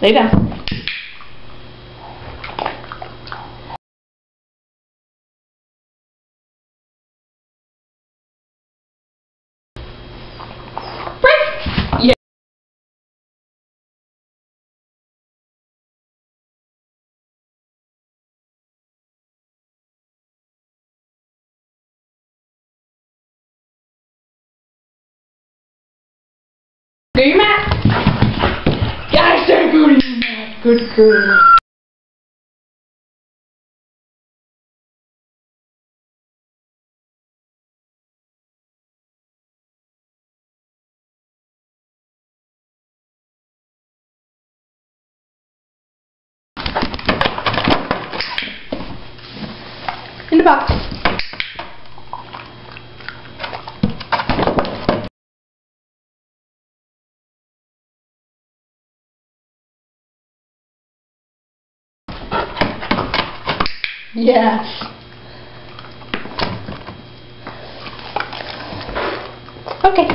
lấy vào. Grima Good girl. In the box. Yes. Okay.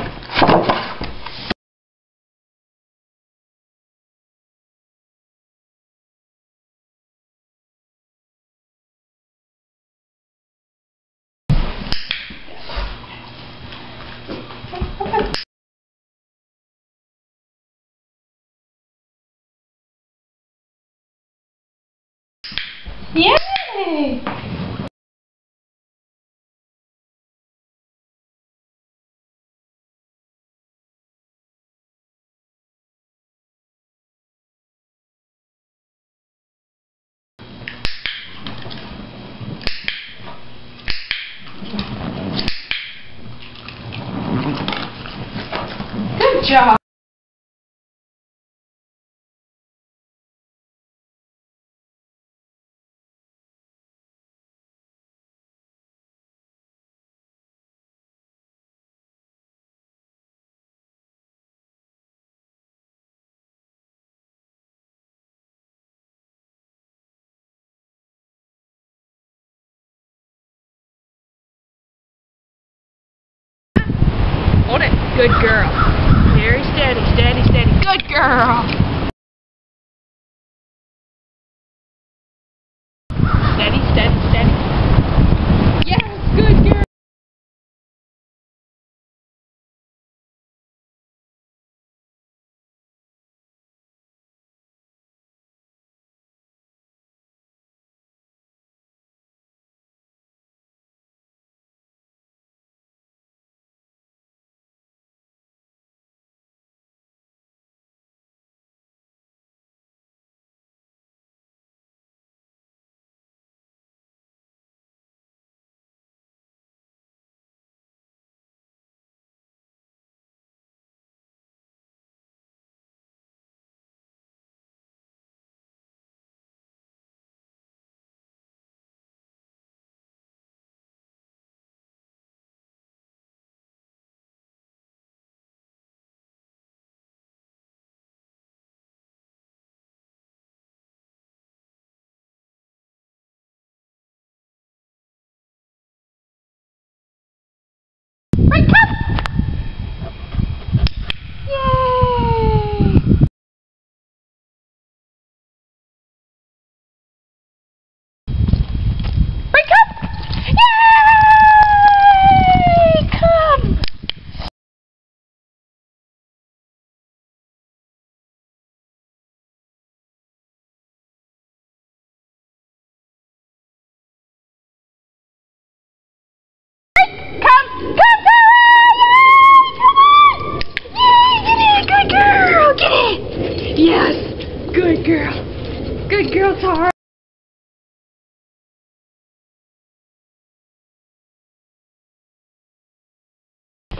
Yay! Hold it. Good girl. Very steady, steady, steady. Good girl.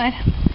Bye.